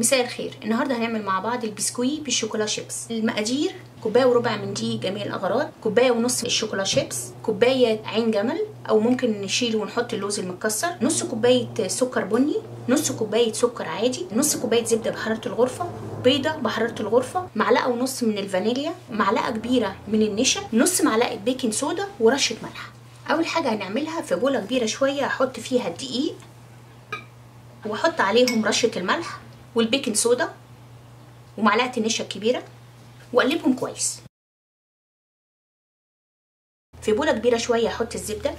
مساء الخير. النهارده هنعمل مع بعض البسكوي بال chocolate chips. المقادير كوباية وربع من دقيق جميع الأغراض كوباية ونص ال chocolate chips كوباية عين جمل أو ممكن نشيل ونحط اللوز المتكسر نص كوباية سكر بني نص كوباية سكر عادي نص كوباية زبدة بحرارة الغرفة بيضة بحرارة الغرفة معلقة ونص من الفانيليا معلقة كبيرة من النشا نص معلقة baking soda ورشة ملح. أول حاجة هنعملها في بولة كبيرة شوية هحط فيها الدقيق وأحط عليهم رشة الملح. وال baking soda ومعلقة النشا الكبيرة واقلبهم كويس. في بولة كبيرة شوية أحط الزبدة.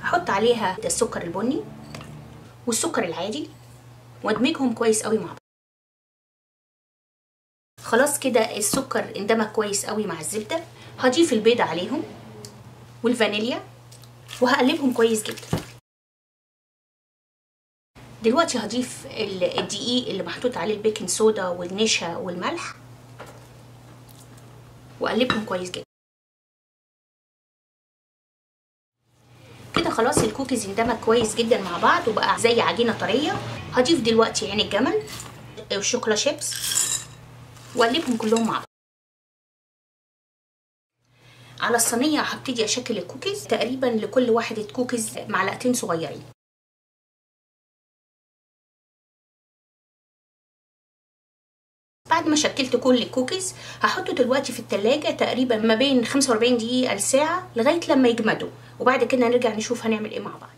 أحط عليها السكر البني والسكر العادي وادمجهم كويس قوي مع بعض. خلاص كده السكر اندمج كويس قوي مع الزبدة. هضيف البيض عليهم والفانيليا وهقلبهم كويس جدا. دلوقتي هضيف الدقيق اللي محطوط عليه ال baking soda والنشا والملح. واقلبهم كويس جدا. كده خلاص الكوكيز اندمج كويس جدا مع بعض وبقى زي عجينة طرية. هضيف دلوقتي عين الجمل وال chocolate chips واقلبهم كلهم مع بعض. على الصينية هبتدي أشكل الكوكيز تقريبا لكل واحدة كوكيز معلقتين صغيرين. بعد ما شكلت كل الكوكيز هحطه دلوقتي في التلاجة تقريبا ما بين 45 دقيقة لساعة لغاية لما يجمدوا وبعد كده نرجع نشوف هنعمل إيه مع بعض.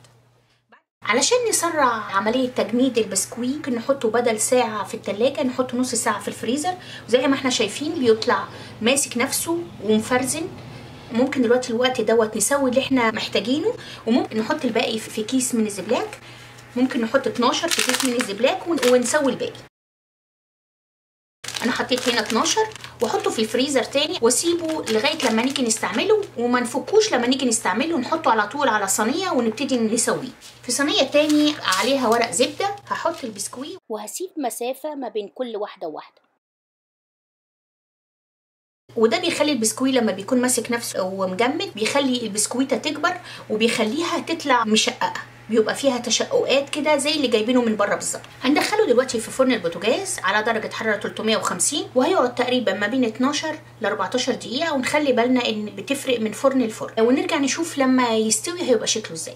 علشان نسرع عملية تجميد البسكويت نحطه بدل ساعة في التلاجة نحطه نص ساعة في الفريزر. زي ما إحنا شايفين بيطلع ماسك نفسه ومفرزن. ممكن دلوقتي الوقت دوت نسوي اللي إحنا محتاجينه. وممكن نحط الباقي في كيس من ال Ziploc. ممكن نحط 12 في كيس من ال Ziploc ونسوي الباقي. أنا حطيت هنا 12 واحطه في الفريزر تاني واسيبه لغاية لما نيجي نستعمله وما نفكوش لما نيجي نستعمله نحطه على طول على صينية ونبتدي نسويه. في صينية تاني عليها ورق زبدة هحط البسكويت وهسيب مسافة ما بين كل واحدة وواحدة. وده بيخلي البسكويت لما بيكون ماسك نفسه ومجمد بيخلي البسكويتة تكبر وبيخليها تطلع مشققة. بيبقى فيها تشققات كده زي اللي جايبينه من بره بالظبط. هندخله دلوقتي في فرن البوتاجاز على درجة حرارة 350 وهيقعد تقريبا ما بين 12 ل 14 دقيقة ونخلي بالنا إن بتفرق من فرن لفرن. ونرجع نشوف لما يستوي هيبقى شكله إزاي.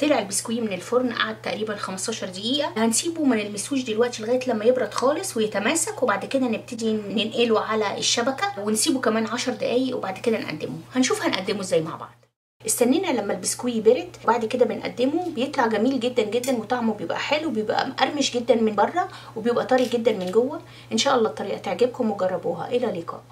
طلع البسكويت من الفرن قعد تقريبا 15 دقيقة. هنسيبه ما نلمسوش دلوقتي لغاية لما يبرد خالص ويتماسك وبعد كده نبتدي ننقله على الشبكة ونسيبه كمان 10 دقايق وبعد كده نقدمه. هنشوف هنقدمه إزاي مع بعض. استنينا لما البسكوي برد وبعد كده بنقدمه بيطلع جميل جدا جدا وطعمه بيبقى حلو بيبقى مقرمش جدا من بره وبيبقى طري جدا من جوه. إن شاء الله الطريقة تعجبكم وجربوها. إلى اللقاء.